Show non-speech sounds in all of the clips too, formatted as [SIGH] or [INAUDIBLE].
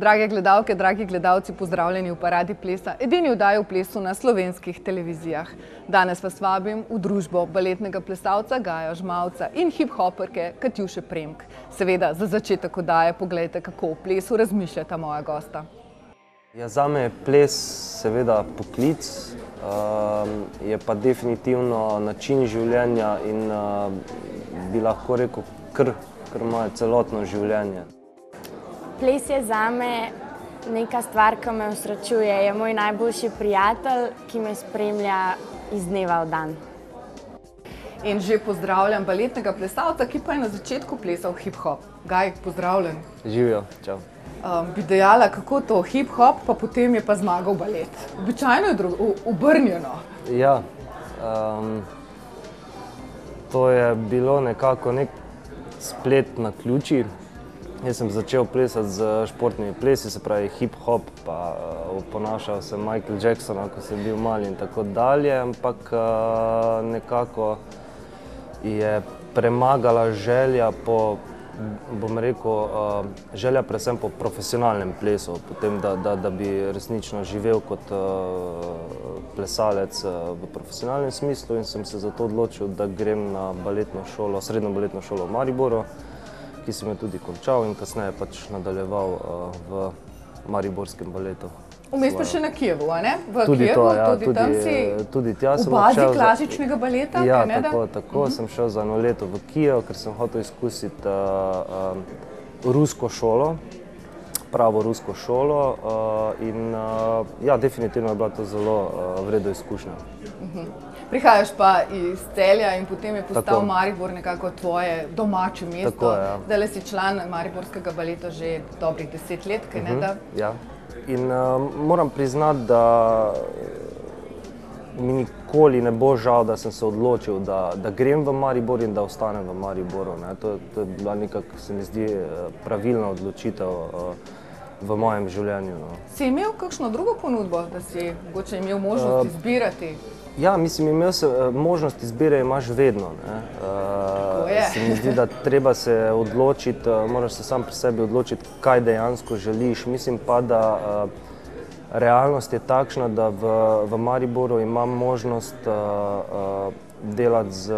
Drage gledalke, dragi gledalci, pozdravljeni v Paradi plesa, edini vdaji v plesu na slovenskih televizijah. Danes vas vabim v družbo baletnega plesalca Gaja Žmavca in hip-hoperke Katjuše Premk. Seveda, za začetek vdaje pogledajte, kako v plesu razmišljata moja gosta. Ja, zame je ples seveda poklic, um, je pa definitivno način življenja in uh, bi lahko rekel kar, kar moje celotno življenje. Ples je zame neka stvar, ki me usrečuje. Je moj najboljši prijatelj, ki me spremlja iz dneva v dan. In že pozdravljam baletnega plesalca, ki pa je na začetku plesal hip-hop. Gaj, pozdravljen. Živijo, čau. Um, bi dejala, kako to hip-hop, pa potem je pa zmagal balet. Običajno je obrnjeno. Ja, um, to je bilo nekako nek splet na ključi. Jaz sem začel plesati z športnimi plesi, se pravi hip-hop, pa uh, oponašal sem Michael Jacksona, ko sem bil mali in tako dalje, ampak uh, nekako je premagala želja po, bom rekel, uh, želja predvsem po profesionalnem plesu, potem, da, da, da bi resnično živel kot uh, plesalec uh, v profesionalnem smislu in sem se zato odločil, da grem na baletno šolo, srednjo baletno šolo v Mariboru, ki sem jo tudi končal in kasneje pač nadaljeval uh, v Mariborskem baletu. Vmes pa še na Kijevu, ne? V Tudi Kijevu, to, ja, tudi, tudi, tam si tudi tja v sem bazi odšel za- klasičnega baleta, Ja, ne, tako, tako sem šel za eno leto v Kijev, ker sem hotel izkusiti uh, uh, rusko šolo, pravo rusko šolo uh, in uh, ja, definitivno je bila to zelo uh, vredna izkušnja. Prihajaš pa iz Celja in potem je postal Tako. Maribor nekako tvoje domače mesto. Tako ja. Zdaj si član Mariborskega baleta že dobrih deset let, kaj ne da? Ja. In uh, moram priznati, da mi nikoli ne bo žal, da sem se odločil, da, da grem v Maribor in da ostanem v Mariboru. Ne. To, to je bila nekako, se mi zdi, eh, pravilna odločitev uh, v mojem življenju. No. Si imel kakšno drugo ponudbo, da si mogoče imel možnost Uh, izbirati? Ja, mislim, imel sem eh, možnost izbire, imaš vedno. Je. se mi zdi, da treba se odločiti, uh, moraš se sam pri sebi odločiti, kaj dejansko želiš. Mislim pa, da uh, realnost je takšna, da v, v Mariboru imam možnost uh, delati z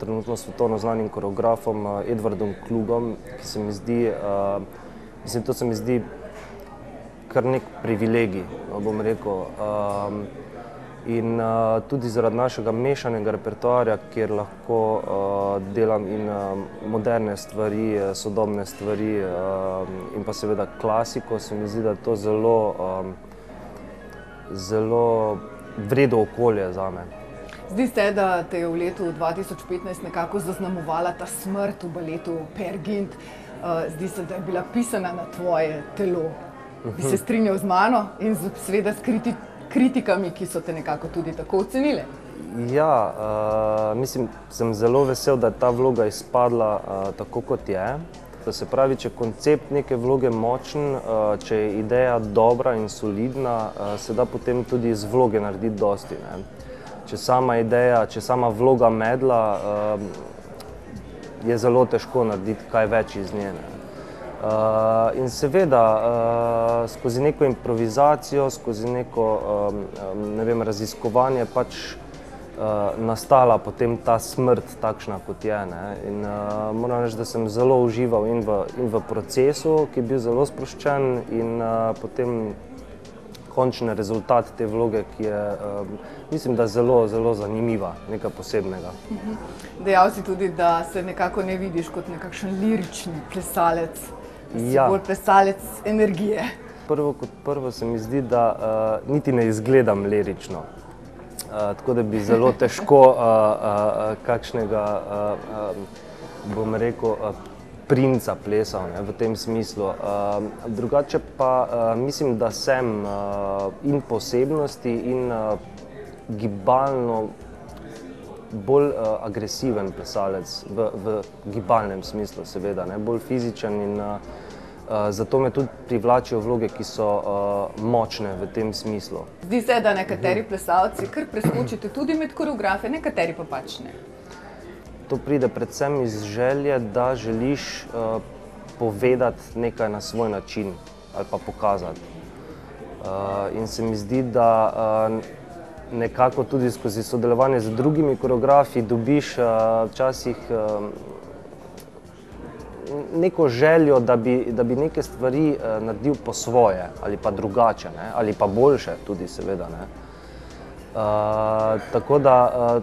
trenutno svetovno znanim koreografom Edwardom Klugom, ki se mi zdi, mislim, to se mi zdi kar nek privilegij, no, bom rekel. In uh, tudi zaradi našega mešanega repertoarja, kjer lahko uh, delam in uh, moderne stvari, sodobne stvari uh, in pa seveda klasiko, se mi zdi, da je to zelo, um, zelo vredno okolje za me. Zdi se, da te je v letu 2015 nekako zaznamovala ta smrt v baletu Per Gint. Uh, Zdi se, da je bila pisana na tvoje telo. Bi se [LAUGHS] strinjal z mano in seveda s kriti, kritikami, ki so te nekako tudi tako ocenile. Ja, uh, mislim, sem zelo vesel, da je ta vloga izpadla uh, tako, kot je. To se pravi, če je koncept neke vloge močen, uh, če je ideja dobra in solidna, uh, se da potem tudi iz vloge narediti dosti. Ne. Če sama ideja, če sama vloga medla, uh, je zelo težko narediti kaj več iz nje. Uh, in seveda, uh, skozi neko improvizacijo, skozi neko um, ne vem, raziskovanje, pač uh, nastala potem ta smrt, takšna kot je. Ne? In uh, moram reči, da sem zelo užival in v, in v procesu, ki je bil zelo sproščen, in uh, potem končni rezultat te vloge, ki je, um, mislim, da zelo, zelo zanimiva, nekaj posebnega. Dejal si tudi, da se nekako ne vidiš kot nekakšen lirični plesalec, Ja. bolj plesalec energije. Prvo kot prvo se mi zdi, da uh, niti ne izgledam lirično. Uh, tako da bi zelo [LAUGHS] težko uh, uh, kakšnega, uh, uh, bom rekel, uh, princa plesal ne, v tem smislu. Uh, drugače pa uh, mislim, da sem uh, in posebnosti, in uh, gibalno bolj uh, agresiven plesalec v, v gibalnem smislu, seveda, ne, bolj fizičen in uh, zato me tudi privlačijo vloge, ki so uh, močne v tem smislu. Zdi se, da nekateri plesalci kar preskočite tudi med koreografe, nekateri pa pač ne. To pride predvsem iz želje, da želiš uh, povedati nekaj na svoj način. ali pa pokazati. Uh, in se mi zdi, da uh, nekako tudi skozi sodelovanje z drugimi koreografi dobiš uh, včasih uh, neko željo, da bi, da bi neke stvari uh, naredil po svoje ali pa drugače ne? ali pa boljše tudi seveda. Ne? Uh, tako da uh,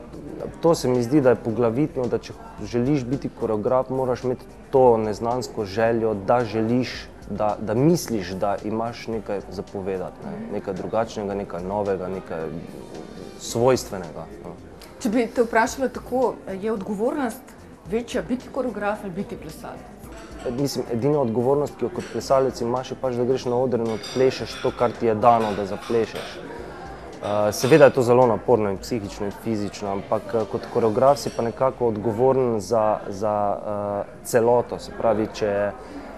to se mi zdi, da je poglavitno, da če želiš biti koreograf, moraš imeti to neznansko željo, da želiš, da, da misliš, da imaš nekaj zapovedati, ne? nekaj drugačnega, nekaj novega, nekaj svojstvenega. No. Če bi te vprašala tako, je odgovornost večja biti koreograf ali biti plesalec? Mislim, edina odgovornost, ki jo kot plesalec imaš, je pač, da greš na oder in odplešeš to, kar ti je dano, da zaplešeš. Uh, seveda je to zelo naporno in psihično in fizično, ampak uh, kot koreograf si pa nekako odgovoren za, za uh, celoto. Se pravi, če je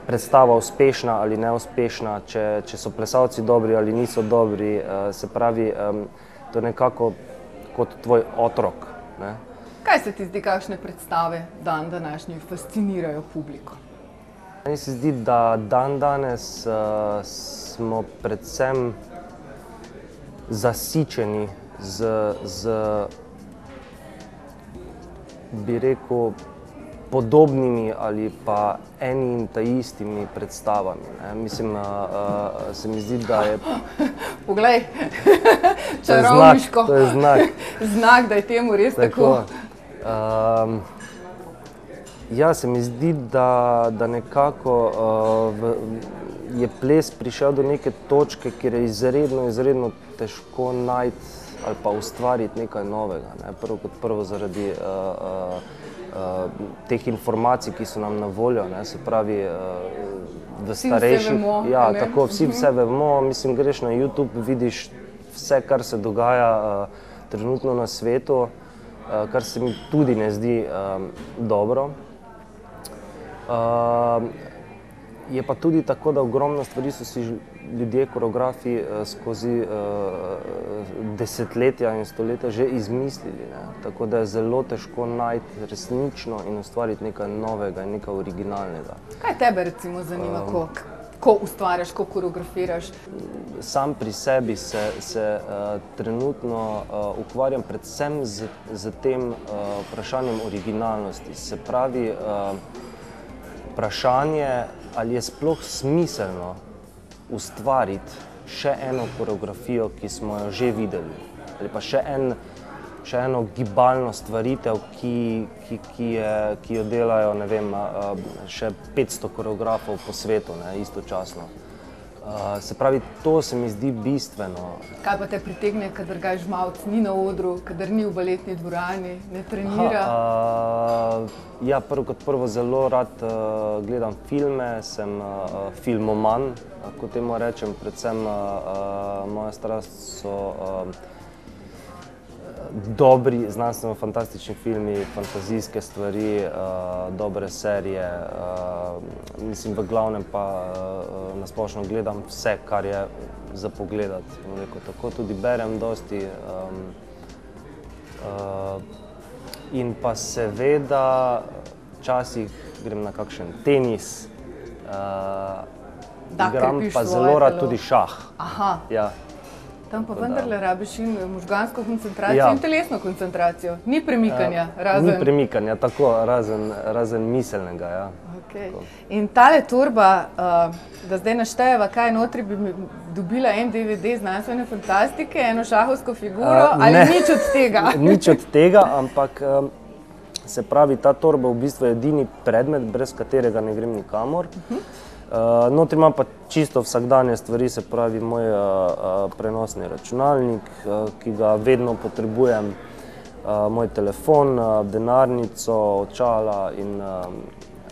predstava uspešna ali neuspešna, če, če so plesalci dobri ali niso dobri, uh, se pravi, um, to je nekako kot tvoj otrok. Ne? Kaj se ti zdi, kakšne predstave dan današnji fascinirajo publiko? Meni se zdi, da dan danes uh, smo predvsem zasičeni z, z bi rekel, podobnimi ali pa eni in ta istimi predstavami. Ne. Mislim, uh, uh, se mi zdi, da je. [LAUGHS] Poglej, [LAUGHS] čarovniško. To je znak. [LAUGHS] znak, da je temu res tako. tako. Um, ja, se mi zdi, da, da nekako uh, v, je ples prišel do neke točke, kjer je izredno, izredno težko najti ali pa ustvariti nekaj novega. Ne. Prvo kot prvo zaradi uh, uh, uh, teh informacij, ki so nam na voljo, ne. se pravi, uh, v starejših. Ja, ne? tako vsi vse mhm. vemo. Mislim, greš na YouTube, vidiš vse, kar se dogaja uh, trenutno na svetu, uh, kar se mi tudi ne zdi um, dobro. Uh, je pa tudi tako, da ogromno stvari so si ljudje, koreografi uh, skozi uh, desetletja in stoletja že izmislili. Ne? Tako da je zelo težko najti resnično in ustvariti nekaj novega in nekaj originalnega. Kaj tebe recimo zanima, um, ko, ko ustvarjaš, ko koreografiraš? Sam pri sebi se, se uh, trenutno uh, ukvarjam predvsem z, z tem uh, vprašanjem originalnosti. Se pravi, uh, vprašanje, ali je sploh smiselno ustvariti še eno koreografijo, ki smo jo že videli, ali pa še, en, še eno gibalno stvaritev, ki, ki, ki, je, ki jo delajo vem, še 500 koreografov po svetu, ne, istočasno. Uh, se pravi, to se mi zdi bistveno. Kaj pa te pritegne, kader ga žmalc ni na odru, kader ni v baletni dvorani, ne trenira? Aha, uh, ja, prvo kot prvo zelo rad uh, gledam filme, sem uh, filmoman, kot temu rečem, predvsem uh, uh, moja strast so uh, dobri, znanstveno fantastični filmi, fantazijske stvari, uh, dobre serije. Uh, mislim, v glavnem pa uh, nasplošno gledam vse, kar je za pogledati. Tako tudi berem dosti. Um, uh, in pa seveda, včasih grem na kakšen tenis. Uh, Igram pa zelo rad tudi šah. Aha. Ja. Tam pa vendarle rabiš in možgansko koncentracijo ja. in telesno koncentracijo. Ni premikanja. Uh, razen... Ni premikanja, tako razen, razen miselnega. Ja. Okay. In tale turba, uh, da zdaj naštejeva, kaj notri bi dobila en DVD znanstvene fantastike, eno šahovsko figuro uh, ali nič od tega? [LAUGHS] nič od tega, ampak um, se pravi, ta torba v bistvu je edini predmet, brez katerega ne grem nikamor. Uh -huh. Uh, Notri imam pa čisto vsakdanje stvari, se pravi moj uh, uh, prenosni računalnik, uh, ki ga vedno potrebujem, uh, moj telefon, uh, denarnico, očala in uh,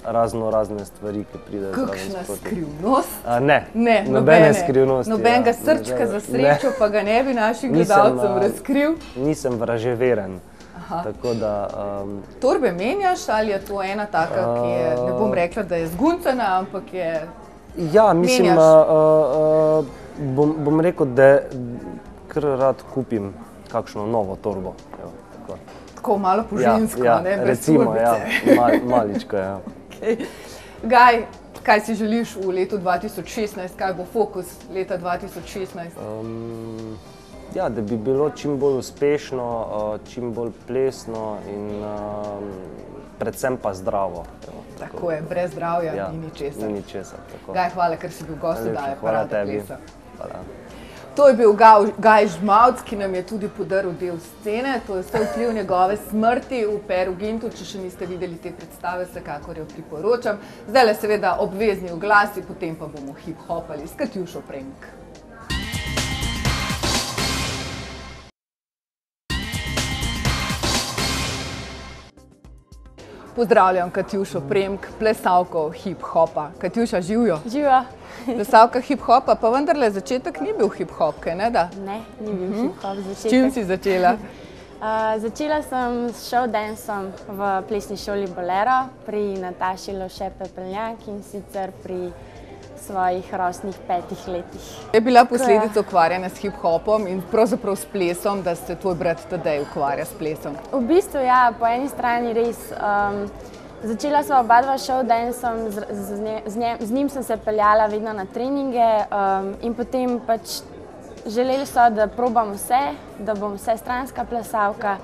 razno razne stvari, ki pridejo zraven. Kakšna skrivnost? Uh, ne, ne, nobene, nobene skrivnosti. Nobenega ja, srčka nobene, za srečo, ne. pa ga ne bi našim gledalcem razkril. Nisem vraževeren. Da, um, Torbe menjaš ali je to ena taka, ki je, ne bom rekla, da je zguncena, ampak je. Ja, mislim, da uh, uh, bom, bom rekel, da kar rad kupim kakšno novo torbo. Jo, tako. tako malo požinsko, ja, ja, ne recimo, ja, [LAUGHS] mal, maličko. Ja. Okay. Gaj, Kaj si želiš v letu 2016, kaj bo fokus leta 2016? Um, ja, da bi bilo čim bolj uspešno, uh, čim bolj plesno in um, predvsem pa zdravo. Evo, Tako je, brez zdravja Ja, ni ničesar. Ni ničesar. tako. Gaj, hvala, ker si bil gost Najlepša oddaje Hvala tebi. plesa. Hvala. To je bil Gaj- Žmavc, ki nam je tudi podaril del scene. To je vse vpliv njegove smrti v Peru Gintu. Če še niste videli te predstave, vsekakor jo priporočam. Zdaj le seveda obvezni oglasi, potem pa bomo hip-hopali s Katjušo Premk. Pozdravljam Katjušo Premk, plesalko hip-hopa. Katjuša, živijo. Živijo? Plesalka hip-hopa, pa vendarle začetek ni bil hip-hop, kaj ne da? Ne, ni bil hip-hop Mhm. S čim začetek. si začela? [LAUGHS] Uh, začela sem s showdanceom v plesni šoli Bolero pri Nataši Lovše Pepeljak in sicer pri svojih rosnih petih letih. Je bila posledica ukvarjanja s hip-hopom in pravzaprav s plesom, da se tvoj brat Tadej ukvarja s plesom. V bistvu, ja, po eni strani res. Um, začela sva oba dva showdanceom, z, z, nje- z, nje- z njim sem se peljala vedno na treninge um, in potem pač želeli so, da probam vse, da bom vse stranska plesalka.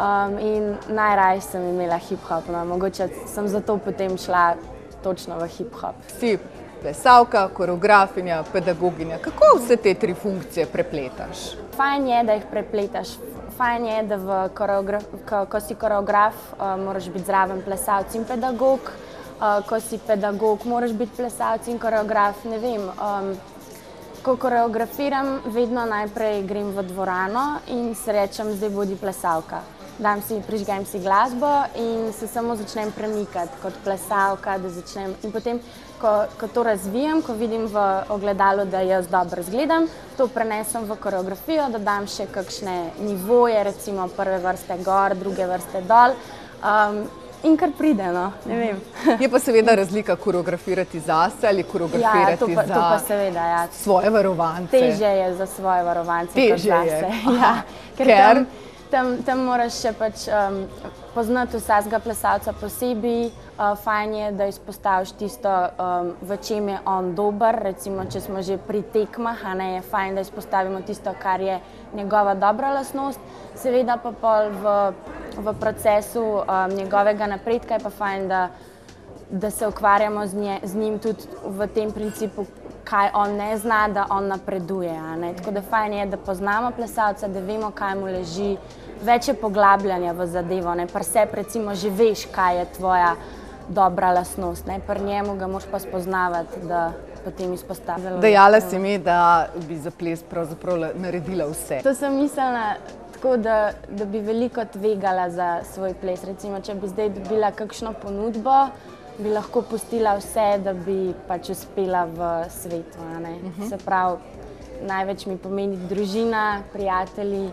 Um, in najraje sem imela hip-hop, no, mogoče sem zato potem šla točno v hip-hop. Si plesalka, koreografinja, pedagoginja. Kako vse te tri funkcije prepletaš? Fajn je, da jih prepletaš. Fajn je, da ko, ko si koreograf, uh, moraš biti zraven plesalec in pedagog. Uh, ko si pedagog, moraš biti plesalec in koreograf. Ne vem. Um, ko koreografiram, vedno najprej grem v dvorano in si rečem, zdaj bodi plesalka. Dam si, prižgem si glasbo in se samo začnem premikati kot plesalka. da Začnem, in potem, ko, ko to razvijem, ko vidim v ogledalu, da jaz dobro izgledam, to prenesem v koreografijo, dodam še kakšne nivoje, recimo prve vrste gor, druge vrste dol. Um, in kar pride, no, ne vem. Je pa seveda razlika koreografirati zase ali Ja, koreografirati to pa, to pa za seveda, ja. svoje varovance. Teže je za svoje varovance, kot Težje je. zase. [LAUGHS] Aha. Ja, ker Ker? tam, tam, tam moraš še pač, um, poznati vsakega plesalca posebej. Uh, fajn je, da izpostaviš tisto, um, v čem je on dober. Recimo, če smo že pri tekmah, ne, je fajn, da izpostavimo tisto, kar je njegova dobra lastnost. Seveda pa pol v, v procesu um, njegovega napredka je pa fajn, da da se ukvarjamo z, nje, z njim tudi v tem principu, kaj on ne zna, da on napreduje. Tako da fajn je, da poznamo plesalca, da vemo, kaj mu leži, več je poglabljanja v zadevo. ne. Pri sebi recimo že veš, kaj je tvoja dobra lastnost, ne. pri njemu ga moraš pa spoznavati, da potem izpostaviš. Dejala si mi, da bi za ples pravzaprav la- naredila vse. To sem mislila tako, da, da bi veliko tvegala za svoj ples. Recimo, če bi zdaj dobila kakšno ponudbo, bi lahko pustila vse, da bi pač uspela v svetu. a ne. Se pravi, največ mi pomeni družina, prijatelji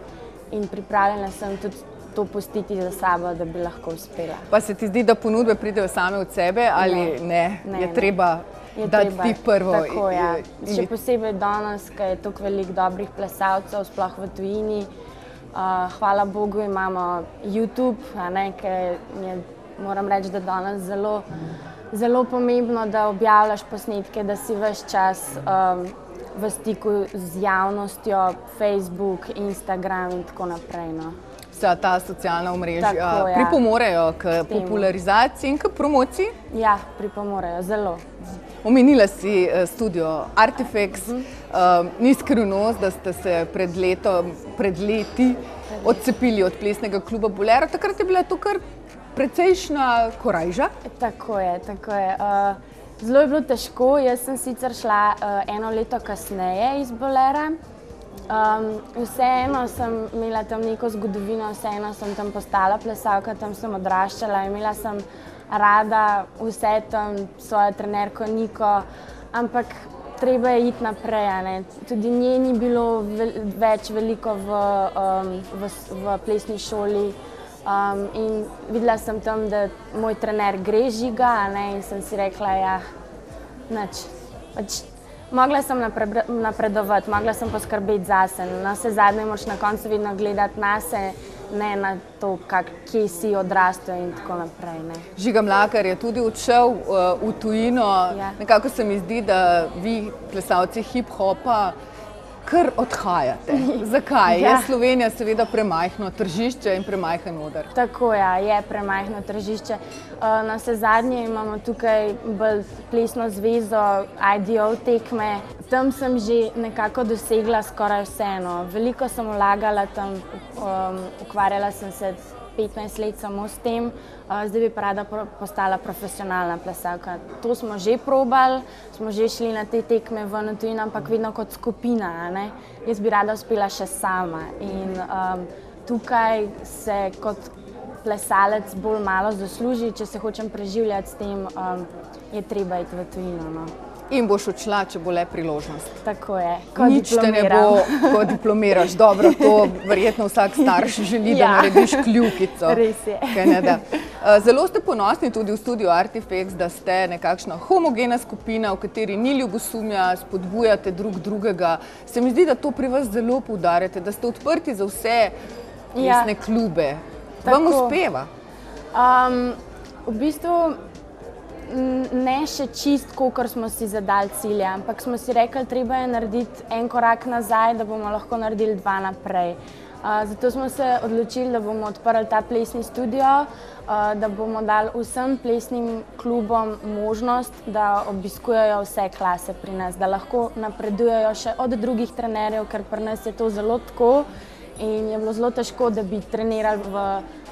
in pripravljena sem tudi to pustiti za sabo, da bi lahko uspela. Pa se ti zdi, da ponudbe pridejo same od sebe ali ne? Ne, je ne. treba Je dati treba, ti prvo. Tako, ja. i- Še i- posebej danes, ko je tako veliko dobrih plesalcev, sploh v tujini. Uh, hvala Bogu imamo YouTube, a ne, ki je, moram reči, da danes zelo, zelo pomembno, da objavljaš posnetke, da si veš čas um, v stiku z javnostjo, Facebook, Instagram in tako naprej. No. Vsa ta socialna omrežja Tako, ja. pripomorejo k temu. popularizaciji in k promociji. Ja, pripomorejo zelo. Omenila si eh, studio Artifex, Mhm. uh, ni skrivnost, da ste se pred, letom, pred leti odcepili od plesnega kluba Bolero. Takrat je bila to kar precejšna korajža. Tako je, tako je. Uh, zelo je bilo težko. Jaz sem sicer šla uh, eno leto kasneje iz Bolera. Um, vseeno sem imela tam neko zgodovino, vseeno sem tam postala plesalka, tam sem odraščala, imela sem rada vse tam, svojo trenerko Niko, ampak treba je iti naprej. Tudi nje ni bilo več veliko v, um, v, v plesni šoli. Um, in videla sem tam, da moj trener gre žiga, ne, in sem si rekla, ja, nič. Pač, mogla sem napre, napredovati, mogla sem poskrbeti zase. Na vse zadnje moraš na koncu vedno gledati na sebe, ne na to, kak, kje si odrastel in tako naprej. Ne. Žiga Mlakar je tudi odšel uh, v tujino. Ja. Nekako se mi zdi, da vi, plesalci hip-hopa, kar odhajate. [LAUGHS] Zakaj? Ja. Je Slovenija seveda premajhno tržišče in premajhen odr. Tako ja, je premajhno tržišče. Uh, Na vse zadnje imamo tukaj bolj plesno zvezo, IDO tekme. Tam sem že nekako dosegla skoraj vseeno. Veliko sem vlagala tam, um, ukvarjala sem se 15 let samo s tem, zdaj bi pa rada postala profesionalna plesalka. To smo že probali, smo že šli na te tekme ven v tujino, ampak vedno kot skupina. ne. Jaz bi rada uspela še sama. In, um, tukaj se kot plesalec bolj malo zasluži, če se hočem preživljati s tem, um, je treba iti v tujino. No. In boš odšla, če bo le priložnost. Tako je. Nič te ne bo, [LAUGHS] ko diplomiraš. Dobro, to verjetno vsak starš želi, da Ja. narediš kljukico. Res je. Kaj ne da. Zelo ste ponosni tudi v studiu Artifex, da ste nekakšna homogena skupina, v kateri ni ljubosumja, spodbujate drug drugega. Se mi zdi, da to pri vas zelo poudarjate, da ste odprti za vse Ja. resne klube. Vam Tako. uspeva. Um, v bistvu ne še čist, kot smo si zadali cilje, ampak smo si rekli, treba je narediti en korak nazaj, da bomo lahko naredili dva naprej. Uh, zato smo se odločili, da bomo odprli ta plesni studio, uh, da bomo dali vsem plesnim klubom možnost, da obiskujejo vse klase pri nas, da lahko napredujejo še od drugih trenerjev, ker pri nas je to zelo tako. In je bilo zelo težko, da bi trenirali v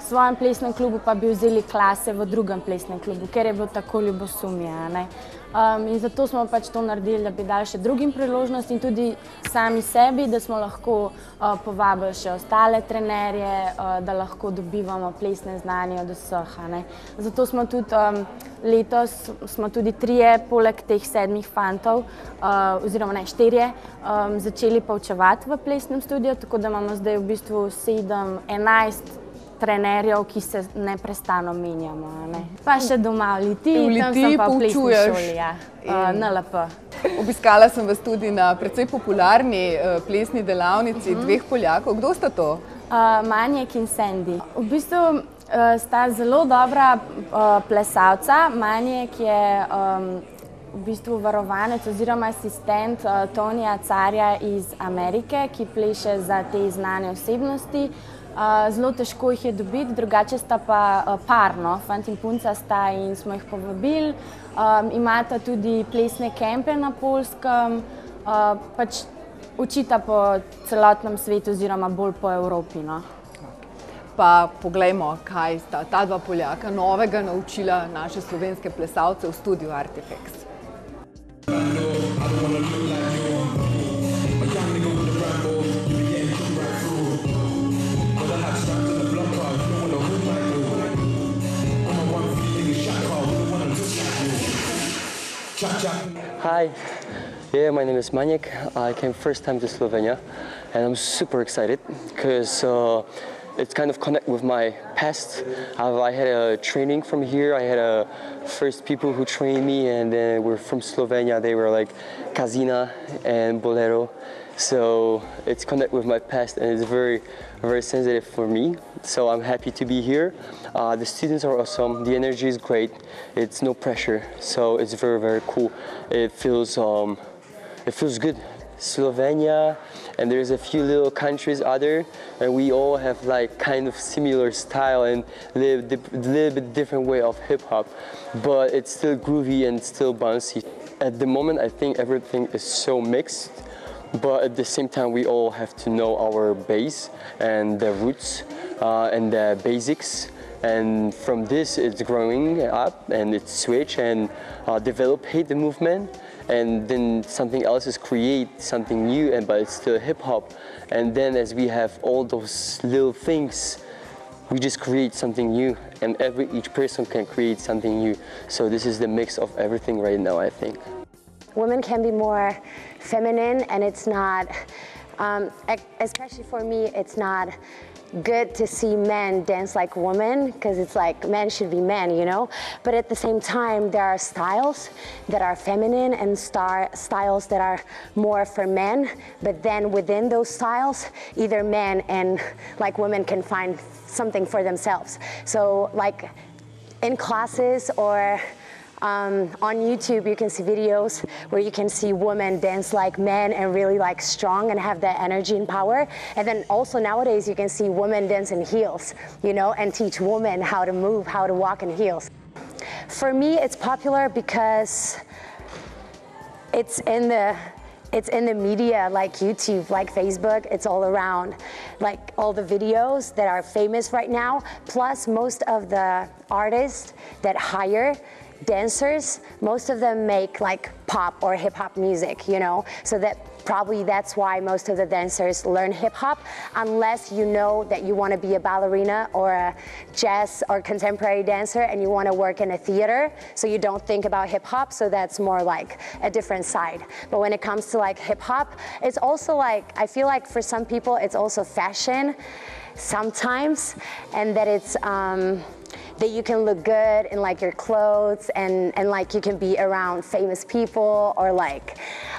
svojem plesnem klubu, pa bi vzeli klase v drugem plesnem klubu, ker je bilo tako ljubosumje. Um, in zato smo pač to naredili, da bi dali še drugim priložnost in tudi sami sebi, da smo lahko uh, povabili še ostale trenerje, uh, da lahko dobivamo plesne znanje od vseh. Zato smo tudi um, letos smo tudi trije, poleg teh sedmih fantov, uh, oziroma ne štirje, um, začeli poučevati v plesnem studiu, tako da imamo zdaj v bistvu sedem, enajst trenerjev, ki se neprestano menjamo. Ne? Pa še doma v Litiji, V tam Litiji plesni poučuješ šoli, ja. uh, in- NLP. Obiskala sem vas tudi na precej popularni uh, plesni delavnici dveh Poljakov. Kdo sta to? Uh, Manjek in Sandy. V bistvu uh, sta zelo dobra uh, plesalca. Manjek je um, v bistvu varovanec oziroma asistent uh, Tonija Carja iz Amerike, ki pleše za te znane osebnosti. Uh, zelo težko jih je dobiti, drugače sta pa uh, parno, fant in punca sta in smo jih povabili. Um, imata tudi plesne kempe na Polskem. Uh, pač učita po celotnem svetu, oziroma bolj po Evropi. No. Pa poglejmo, kaj sta ta dva Poljaka novega naučila naše slovenske plesalce v studiu Artifex. Hi, yeah, my name is Maniek. I came first time to Slovenia, and I'm super excited because uh, it's kind of connect with my past. I've, I had a training from here. I had a first people who trained me, and then we're from Slovenia. They were like Kazina and Bolero, so it's connect with my past, and it's very, very sensitive for me. So I'm happy to be here. Uh, the students are awesome. The energy is great. It's no pressure, so it's very, very cool. It feels, um, it feels good. Slovenia, and there's a few little countries other, and we all have like kind of similar style and a little bit different way of hip hop, but it's still groovy and still bouncy. At the moment, I think everything is so mixed but at the same time we all have to know our base and the roots uh, and the basics and from this it's growing up and it's switch and uh, develop the movement and then something else is create something new and but it's still hip hop. And then as we have all those little things we just create something new and every each person can create something new. So this is the mix of everything right now i think. Women can be more feminine and it's not Um, especially for me, it's not good to see men dance like women because it's like men should be men, you know. But at the same time, there are styles that are feminine and star styles that are more for men. But then within those styles, either men and like women can find something for themselves. So like in classes or um, on YouTube, you can see videos where you can see women dance like men and really like strong and have that energy and power. And then also nowadays, you can see women dance in heels, you know, and teach women how to move, how to walk in heels. For me, it's popular because it's in the it's in the media like YouTube, like Facebook, it's all around. Like all the videos that are famous right now, plus most of the artists that hire dancers, most of them make like pop or hip hop music, you know? So that probably that's why most of the dancers learn hip hop, unless you know that you want to be a ballerina or a jazz or contemporary dancer and you want to work in a theater, so you don't think about hip hop. So that's more like a different side. But when it comes to like hip hop, it's also like, I feel like for some people, it's also fashion sometimes, and that it's, um, that you can look good in like your clothes and, and like you can be around famous people or like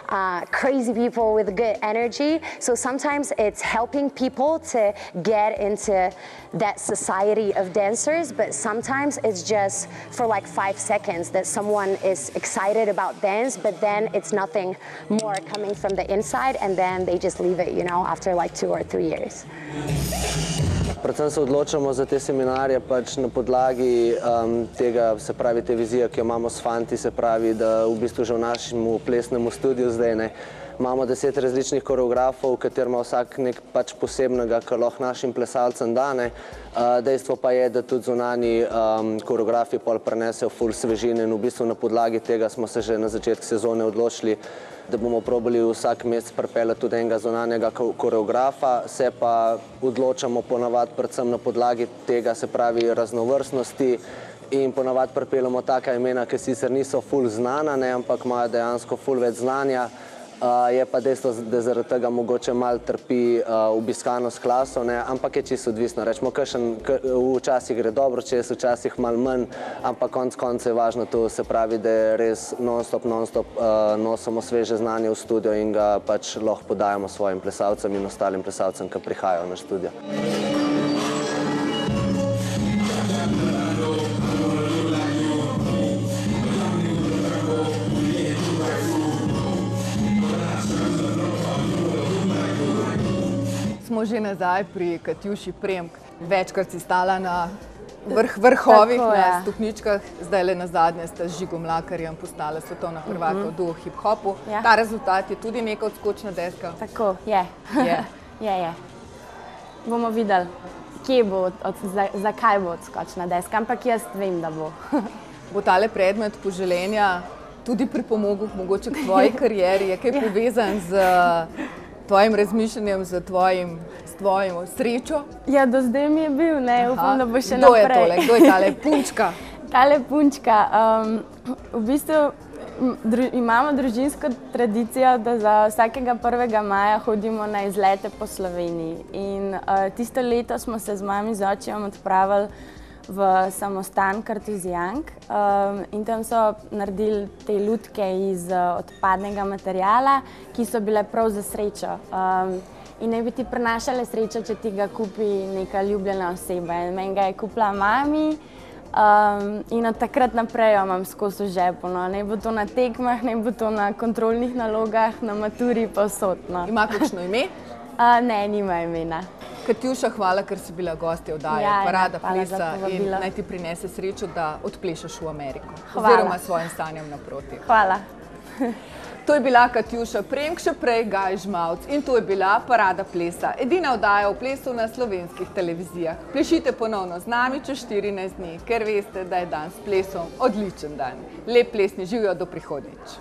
uh, crazy people with good energy. So sometimes it's helping people to get into that society of dancers, but sometimes it's just for like five seconds that someone is excited about dance, but then it's nothing more coming from the inside and then they just leave it, you know, after like two or three years. Predvsem se odločamo za te seminarje pač na podlagi um, tega, se pravi, te vizije, ki jo imamo s fanti, se pravi, da v bistvu že v našem plesnem studiu zdaj ne. Imamo deset različnih koreografov, v katerih ima vsak nek pač posebnega, kar lahko našim plesalcem dane. Uh, dejstvo pa je, da tudi zunani um, koreografi pol prenesejo full svežine in v bistvu na podlagi tega smo se že na začetku sezone odločili, da bomo probali vsak mesec pripeljati tudi enega zunanjega koreografa, se pa odločamo ponavadi predvsem na podlagi tega, se pravi raznovrstnosti in ponavadi pripeljamo taka imena, ki sicer niso ful znana, ne, ampak imajo dejansko ful več znanja. Je pa dejstvo, da zaradi tega mogoče malo trpi obiskanost klaso, ne? ampak je čisto odvisno. Rečemo, kakšen včasih gre dobro, če je včasih malo manj, ampak konc konca je važno to, se pravi, da je res non-stop, non-stop nosimo sveže znanje v studio in ga pač lahko podajamo svojim plesalcem in ostalim plesalcem, ki prihajajo na študijo. Že nazaj pri Katjuši Premk. Večkrat si stala na vrh, vrhovih, Tako, na ja. stopničkah, zdaj le na zadnje sta z Žigom Lakarjem postala svetovna prvaka v duo hip-hopu. Ja. Ta rezultat je tudi neka odskočna deska. Tako, je. Je. [LAUGHS] je, je. Bomo videli, kje bo, od, od, za, zakaj bo odskočna deska, ampak jaz vem, da bo. [LAUGHS] Bo tale predmet poželenja tudi pripomogel mogoče k tvoji [LAUGHS] karieri? Je kaj Ja. povezan z tvojim razmišljanjem, z tvojim, s tvojim srečo? Ja, do zdaj mi je bil, ne, upam, da bo še Kdo je naprej. tole? Kdo je tale punčka? [LAUGHS] Tale punčka. Um, v bistvu dru, imamo družinsko tradicijo, da za vsakega 1. maja hodimo na izlete po Sloveniji. In uh, tisto leto smo se z mami z očijem odpravili v samostan Kartuzijank um, in tam so naredili te lutke iz uh, odpadnega materijala, ki so bile prav za srečo. Um, in naj bi ti prenašale srečo, če ti ga kupi neka ljubljena oseba. In meni ga je kupila mami. Um, in od takrat naprej jo imam skozi v žepu. No. Naj bo to na tekmah, naj bo to na kontrolnih nalogah, na maturi, povsod. No. Ima kakšno ime? Uh, ne, nima imena. Katjuša, hvala, ker si bila gostja oddaje Ja, ja, Parada plesa in naj ti prinese srečo, da odplešeš v Ameriko. Hvala. Oziroma svojim stanjem naproti. Hvala. To je bila Katjuša Premk, še prej Gaj Žmavc in to je bila Parada plesa. Edina oddaja o plesu na slovenskih televizijah. Plešite ponovno z nami čez 14 dni, ker veste, da je dan s plesom odličen dan. Lep plesni živijo do prihodnjič.